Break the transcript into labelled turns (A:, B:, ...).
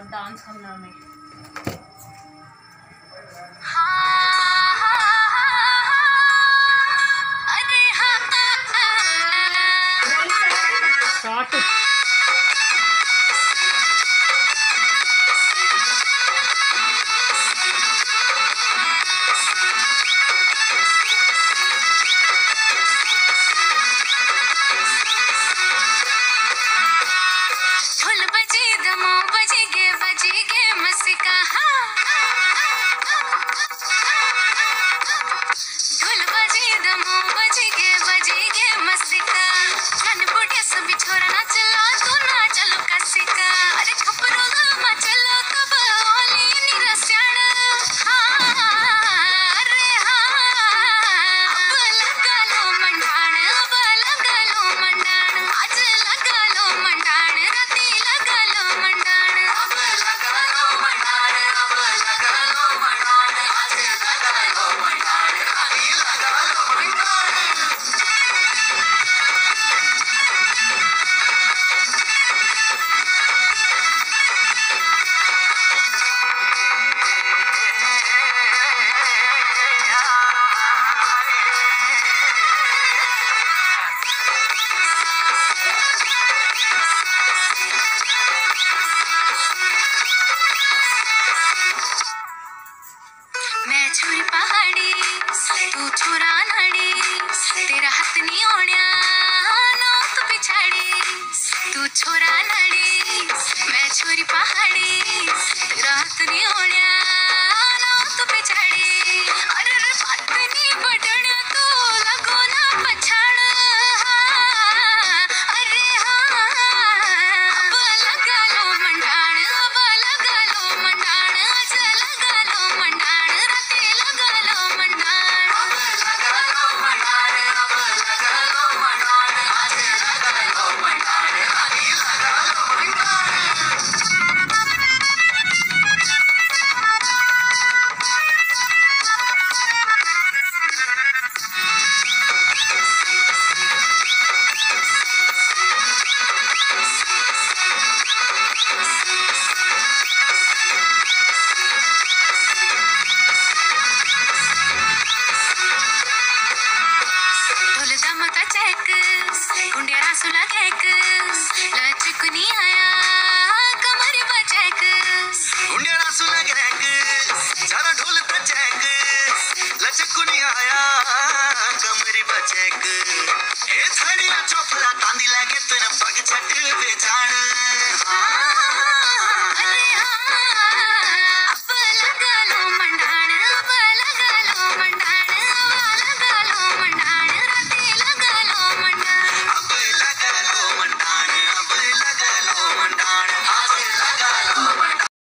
A: Dance करना हमें।
B: हाँ। 가지다 못 마치게 personaje